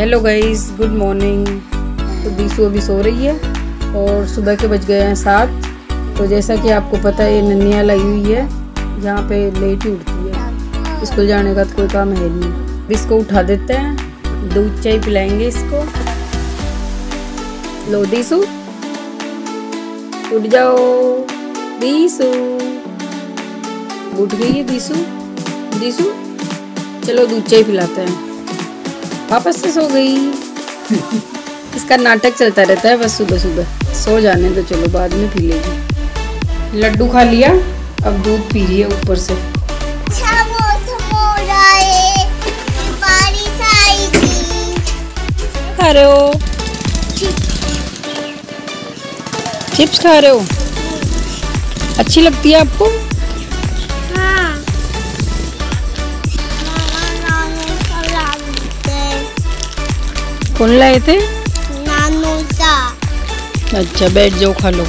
Hello guys good morning तो बीसू अभी सो रही है और सुबह के बज गए हैं सात। तो जैसा कि आपको पता है, ये ननियाल लगी हुई है। यहाँ पे लेट ही उठती है। स्कूल जाने का तो कोई काम है नहीं। इसको उठा देते हैं। दूध चाय पिलाएँगे इसको। लो, दीसू। उठ जाओ। दीसू। उठ गई है दीसू। दीसू, चलो दूध चाय पिलाते हैं। वापस से सो गई। इसका नाटक चलता रहता है, बस सुबह सुबह। सो जाने तो चलो बाद में पी लेगी। लड्डू खा लिया, अब दूध पी रही है ऊपर से। खा रहे हो? चिप्स खा रहे हो? अच्छी लगती है आपको? कौन लाए थे अच्छा बैठ जाओ खा लो